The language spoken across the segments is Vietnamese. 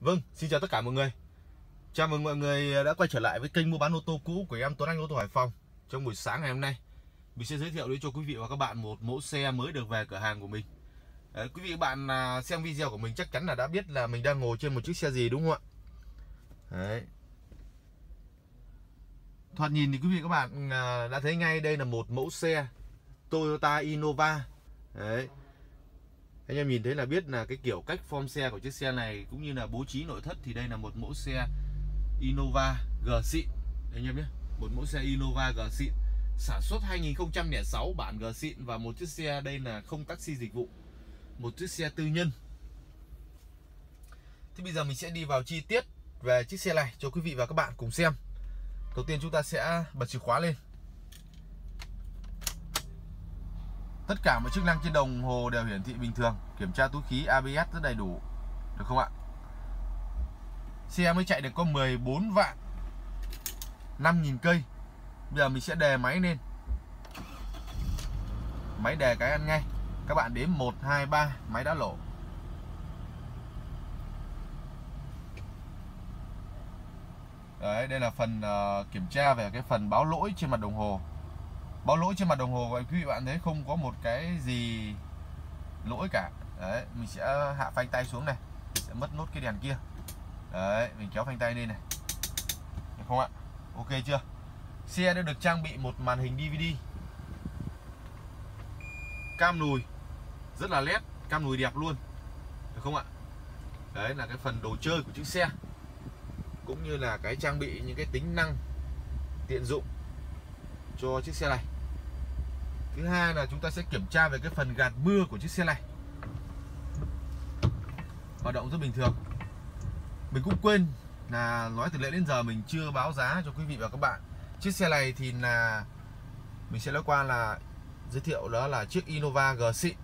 Vâng, xin chào tất cả mọi người. Chào mừng mọi người đã quay trở lại với kênh mua bán ô tô cũ của em Tuấn Anh ô tô Hải Phòng. Trong buổi sáng ngày hôm nay Mình sẽ giới thiệu đến cho quý vị và các bạn một mẫu xe mới được về cửa hàng của mình. Ờ, quý vị và bạn à, xem video của mình chắc chắn là đã biết là mình đang ngồi trên một chiếc xe gì đúng không ạ? Đấy. Thoạt nhìn thì quý vị và các bạn à, đã thấy ngay đây là một mẫu xe Toyota Innova. Đấy anh em nhìn thấy là biết là cái kiểu cách form xe của chiếc xe này cũng như là bố trí nội thất thì đây là một mẫu xe Innova G xịn. Anh em nhé, một mẫu xe Innova G xịn. Sản xuất 2006 bản G xịn và một chiếc xe đây là không taxi dịch vụ, một chiếc xe tư nhân. Thì bây giờ mình sẽ đi vào chi tiết về chiếc xe này cho quý vị và các bạn cùng xem. Đầu tiên chúng ta sẽ bật chìa khóa lên. Tất cả mọi chức năng trên đồng hồ đều hiển thị bình thường. Kiểm tra túi khí ABS rất đầy đủ. Được không ạ? Xe mới chạy được có 14 vạn 5.000 cây. Bây giờ mình sẽ đề máy lên. Máy đề cái ăn ngay. Các bạn đếm 1, 2, 3 Máy đã lộ. Đấy, đây là phần uh, kiểm tra về cái phần báo lỗi trên mặt đồng hồ báo lỗi trên mặt đồng hồ, vậy quý vị bạn thấy không có một cái gì lỗi cả. Đấy, mình sẽ hạ phanh tay xuống này sẽ mất nốt cái đèn kia. Đấy, mình kéo phanh tay lên này. Được không ạ? Ok chưa? Xe đã được trang bị một màn hình DVD cam nùi, rất là nét cam nùi đẹp luôn. Được không ạ? Đấy là cái phần đồ chơi của chiếc xe. Cũng như là cái trang bị những cái tính năng tiện dụng cho chiếc xe này. Thứ hai là chúng ta sẽ kiểm tra về cái phần gạt mưa của chiếc xe này. Hoạt động rất bình thường. Mình cũng quên là nói từ lễ đến giờ mình chưa báo giá cho quý vị và các bạn. Chiếc xe này thì là, mình sẽ nói qua là, giới thiệu đó là chiếc Innova G xịn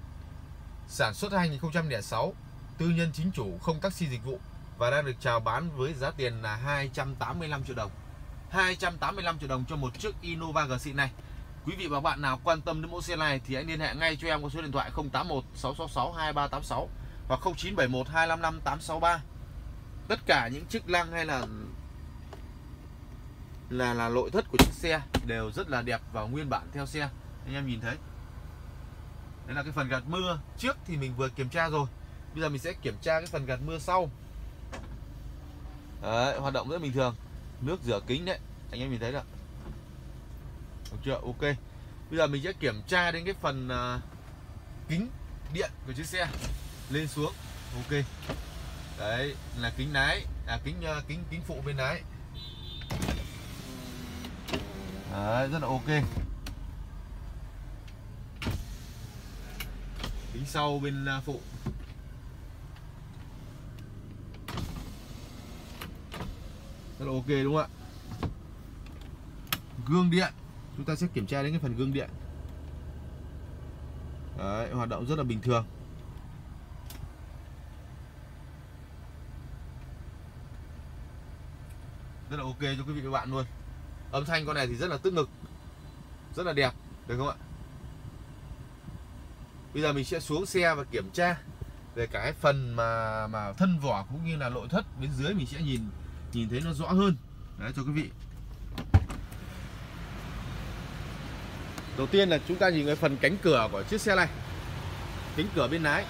sản xuất 2006 tư nhân chính chủ, không taxi dịch vụ và đang được chào bán với giá tiền là 285 triệu đồng. 285 triệu đồng cho một chiếc Innova G xịn này Quý vị và bạn nào quan tâm đến mẫu xe này thì hãy liên hệ ngay cho em qua số điện thoại 081 666 2386 hoặc 0971 255 863. Tất cả những chức năng hay là là là nội thất của chiếc xe đều rất là đẹp và nguyên bản theo xe. Anh em nhìn thấy. Đây là cái phần gạt mưa trước thì mình vừa kiểm tra rồi. Bây giờ mình sẽ kiểm tra cái phần gạt mưa sau. Đấy, hoạt động rất bình thường. Nước rửa kính đấy. Anh em nhìn thấy được được chưa? Ok. Bây giờ mình sẽ kiểm tra đến cái phần uh, kính điện của chiếc xe. Lên xuống. Ok. Đấy là kính lái à kính uh, kính kính phụ bên lái. Đấy, rất là ok. Kính sau bên uh, phụ. Rất là ok đúng không ạ? Gương điện. Chúng ta sẽ kiểm tra đến cái phần gương điện. Đấy, hoạt động rất là bình thường. Rất là ok cho quý vị và bạn luôn. Âm thanh con này thì rất là tức ngực. Rất là đẹp được không ạ? Bây giờ mình sẽ xuống xe và kiểm tra về cái phần mà mà thân vỏ cũng như là nội thất bên dưới mình sẽ nhìn nhìn thấy nó rõ hơn. Đấy cho quý vị. Đầu tiên là chúng ta nhìn cái phần cánh cửa của chiếc xe này. Cánh cửa bên lái.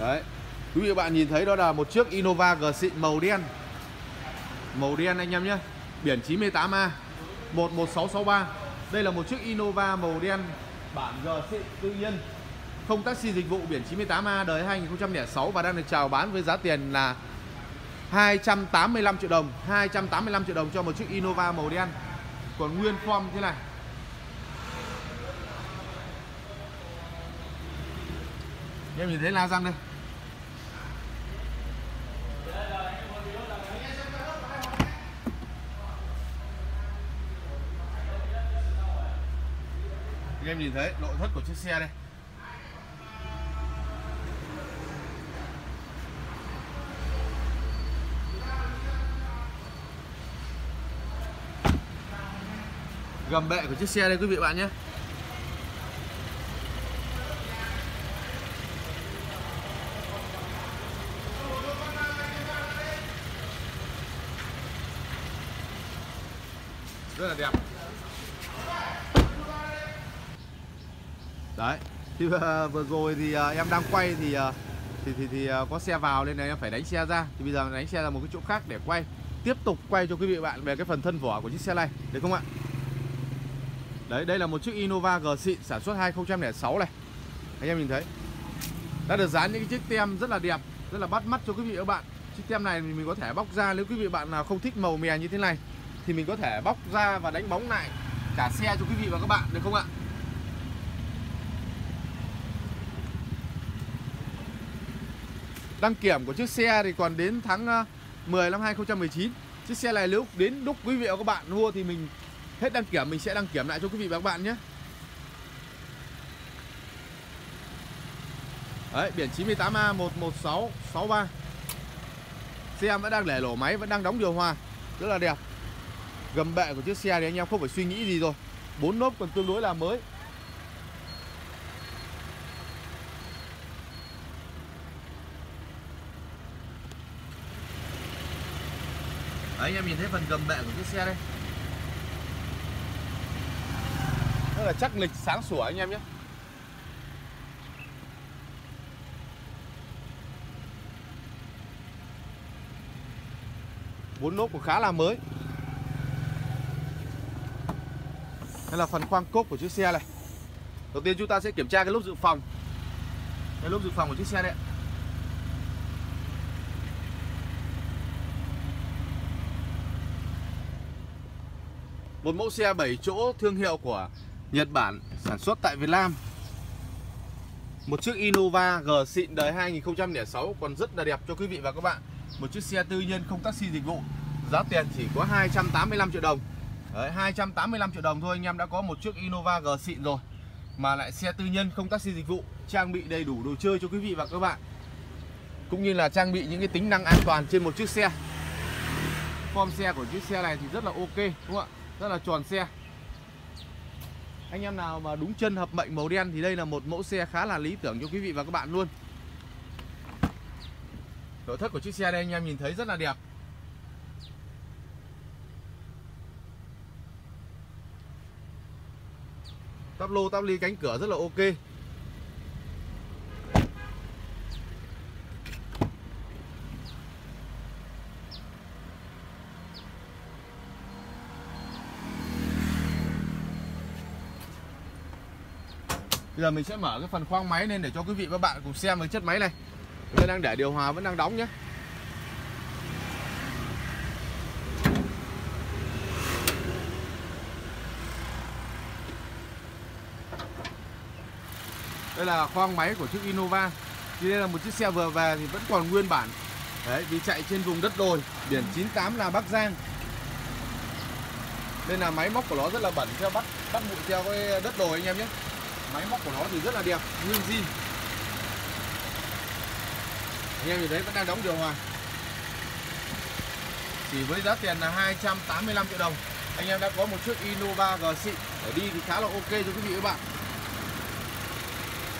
Đấy. Quý vị và bạn nhìn thấy đó là một chiếc Innova G xịn màu đen. Màu đen anh em nhé. Biển 98A 11663 Đây là một chiếc Innova màu đen, Bản G xịn tư nhân không taxi dịch vụ biển 98A đời 2006 Và đang được chào bán với giá tiền là 285 triệu đồng 285 triệu đồng cho một chiếc Innova màu đen Còn nguyên form thế này. Em nhìn thấy la răng đây. Em nhìn thấy nội thất của chiếc xe đây. gầm bệ của chiếc xe đây quý vị bạn nhé. Rất là đẹp. Đấy thì ờ, vừa, rồi thì ờ, em đang quay thì ờ, thì thì, thì có xe vào nên là em phải đánh xe ra. Thì bây giờ đánh xe ra một cái chỗ khác để quay tiếp tục quay cho quý vị bạn về cái phần thân vỏ của chiếc xe này. Được không ạ? Đấy, đây là một chiếc Innova G xịn sản xuất 2006 này. Anh em nhìn thấy. Đã được dán những cái chiếc tem rất là đẹp, rất là bắt mắt cho quý vị và các bạn. Chiếc tem này mình có thể bóc ra nếu quý vị bạn nào không thích màu mè như thế này, thì mình có thể bóc ra và đánh bóng lại cả xe cho quý vị và các bạn, được không ạ? Đăng kiểm của chiếc xe thì còn đến tháng ờ, 10 năm 2019 chiếc xe này nếu đến lúc quý vị và các bạn mua thì mình hết đăng kiểm mình sẽ đăng kiểm lại cho quý vị và các bạn nhé. Đấy, biển 98A 11663 Xe vẫn đang để lổ máy, vẫn đang đóng điều hòa. Rất là đẹp. Gầm bệ của chiếc xe thì anh em không phải suy nghĩ gì rồi. Bốn lốp còn tương đối là mới. Đấy, anh em nhìn thấy phần gầm bệ của chiếc xe đây Rất là chắc lịch sáng sủa anh em nhé. Bốn lốp cũng khá là mới. Đây là phần khoang cốp của chiếc xe này. Đầu tiên chúng ta sẽ kiểm tra cái lốp dự phòng. Cái lốp dự phòng của chiếc xe đấy Một mẫu xe 7 chỗ thương hiệu của Nhật Bản sản xuất tại Việt Nam. Một chiếc Innova G xịn đời 2006 còn rất là đẹp cho quý vị và các bạn. Một chiếc xe tư nhân không taxi dịch vụ Giá tiền chỉ có 285 triệu đồng. Đấy, 285 triệu đồng thôi anh em đã có một chiếc Innova G xịn rồi. Mà lại xe tư nhân không taxi dịch vụ Trang bị đầy đủ đồ chơi cho quý vị và các bạn. Cũng như là trang bị những cái tính năng an toàn trên một chiếc xe. Form xe của chiếc xe này thì rất là ok đúng không ạ? Rất là tròn xe. Anh em nào mà đúng chân hợp mệnh màu đen Thì đây là một mẫu xe khá là lý tưởng cho quý vị và các bạn luôn. Nội thất của chiếc xe đây anh em nhìn thấy rất là đẹp. Tắp lô, tắp ly cánh cửa rất là ok. Bây giờ mình sẽ mở cái phần khoang máy lên để cho quý vị và bạn cùng xem với chất máy này. Đây đang để điều hòa vẫn đang đóng nhé. Đây là khoang máy của chiếc Innova. Thì đây là một chiếc xe vừa về thì vẫn còn nguyên bản. Đấy, vì chạy trên vùng đất đồi Biển 98 là Bắc Giang. Nên là máy móc của nó rất là bẩn theo bắt bắt bụi theo cái đất đồi anh em nhé. Máy móc của nó thì rất là đẹp, nguyên zin. Anh em nhìn thấy vẫn đang đóng điều hòa. Chỉ với giá tiền là 285 triệu đồng. Anh em đã có một chiếc Innova G xịn Để đi thì khá là ok cho quý vị các bạn.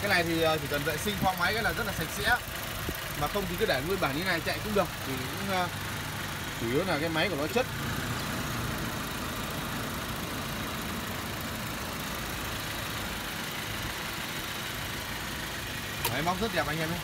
Cái này thì ờ, chỉ cần vệ sinh khoang máy cái là rất là sạch sẽ. Mà không thì cứ để nguyên bản như này chạy cũng được. Thì cũng uh, chủ yếu là cái máy của nó chất. Đấy móc rất đẹp anh em nhé.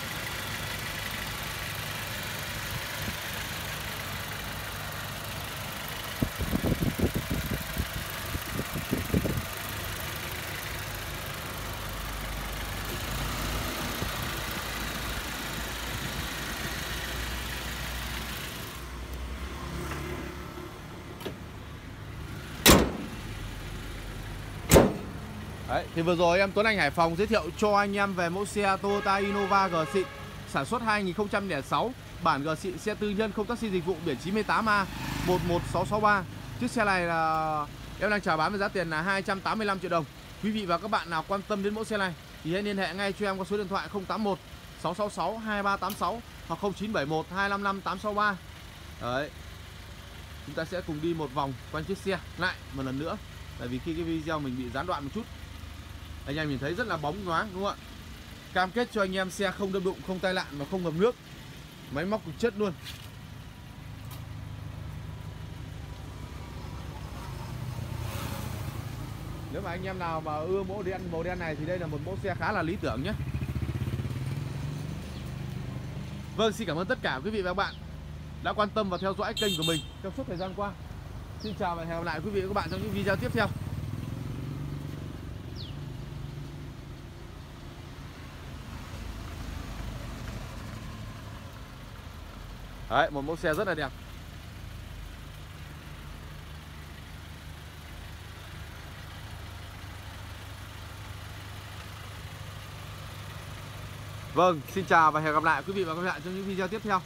Đấy, thì vừa rồi em Tuấn Anh Hải Phòng giới thiệu cho anh em về mẫu xe Toyota Innova G xịn sản xuất 2006, bản G xịn xe tư nhân không taxi dịch vụ biển 98A 11663. Chiếc xe này là em đang chào bán với giá tiền là 285 triệu đồng. Quý vị và các bạn nào quan tâm đến mẫu xe này thì hãy liên hệ ngay cho em qua số điện thoại 081 666 2386 hoặc 0971 255 863. Đấy. Chúng ta sẽ cùng đi một vòng quanh chiếc xe lại một lần nữa. Tại vì khi cái video mình bị gián đoạn một chút anh em nhìn thấy rất là bóng loáng, đúng không ạ? Cam kết cho anh em xe không đâm đụng, không tai nạn và không ngập nước. Máy móc cực chất luôn. Nếu mà anh em nào mà ưa mẫu đen, màu đen này thì đây là một mẫu xe khá là lý tưởng nhé. Vâng xin cảm ơn tất cả quý vị và các bạn đã quan tâm và theo dõi kênh của mình trong suốt thời gian qua. Xin chào và hẹn gặp lại quý vị và các bạn trong những video tiếp theo. Đấy, một mẫu xe rất là đẹp. Vâng, xin chào và hẹn gặp lại quý vị và các bạn trong những video tiếp theo.